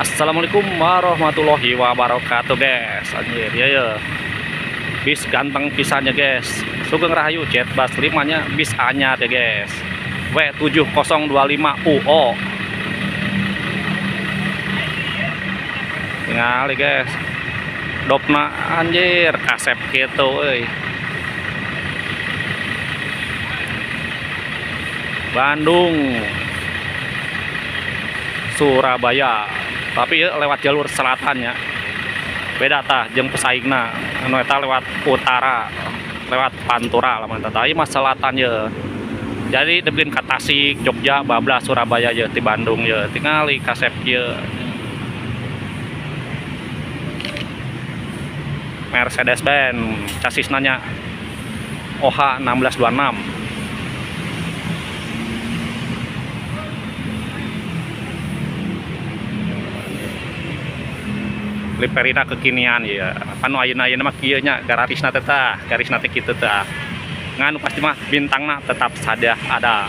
Assalamualaikum warahmatullahi wabarakatuh guys. Anjir ya ya bis ganteng pisannya guys. Sugeng Rahayu jet bus 5 nya bis anyar ya guys. W7025 UO tinggal guys. Dopna anjir kasep gitu euy. Bandung Surabaya tapi ya lewat jalur selatannya beda tah jeung pesaingna. Anu eta lewat utara lewat Pantura lamun tah ieu mah selatan ya jadi debin ka Tasik Jogja Bablas Surabaya ya di Bandung ya tingali kasep ya Mercedes Benz chassis nanya OH 1626 Liperina kekinian ya anu ayeuna ayeuna mah kieu nya garisna teh tah garisna teh kitu tah. Nganu pasti mah bintangna tetap saja ada.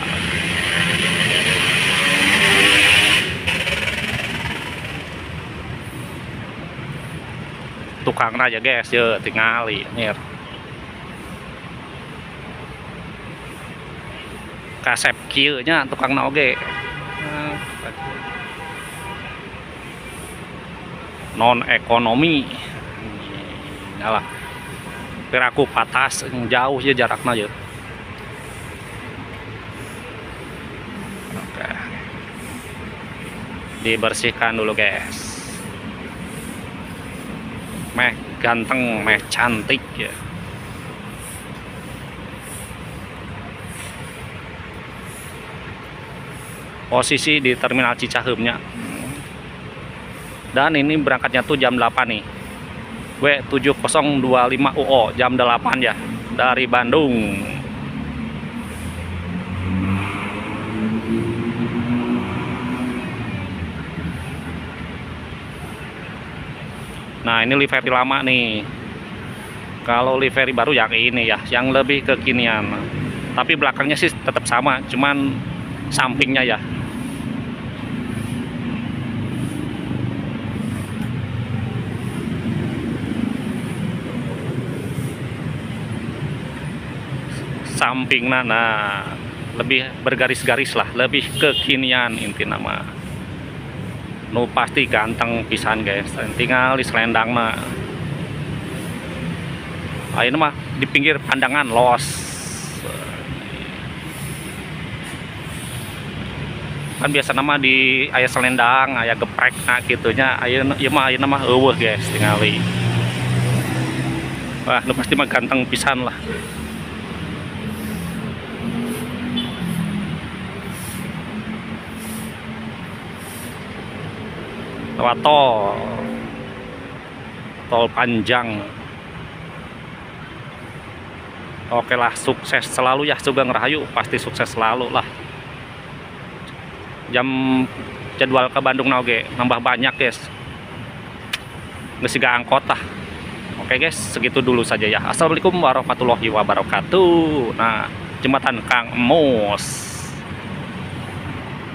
Tukangna aja guys ya tingali nyir kasep kieu nya tukangna oge non ekonomi ngalah piraku patas jauh ya jaraknya ya oke. Dibersihkan dulu guys. Meh ganteng meh cantik ya. Posisi di terminal Cicaheumnya dan ini berangkatnya tuh jam 8 nih. W7025 UO jam 8 ya dari Bandung. Nah ini livery lama nih. Kalau livery baru yang ini ya yang lebih kekinian. Tapi belakangnya sih tetap sama cuman sampingnya ya samping nah lebih bergaris-garis lah lebih kekinian inti nama. Nu pasti ganteng pisan guys tinggal di selendang nah ini mah di pinggir pandangan los. Kan biasa nama di ayah selendang ayah geprek nah gitunya ayah iya mah ayah nama eueuh guys tingali. Wah lu pasti mah ganteng pisan lah lewat tol. Tol panjang. Oke lah sukses selalu ya Sugeng Rahayu. Pasti sukses selalu lah. Jam jadwal ke Bandung oke nambah banyak guys gak angkot lah oke guys segitu dulu saja ya. Assalamualaikum warahmatullahi wabarakatuh. Nah jembatan Kang Mus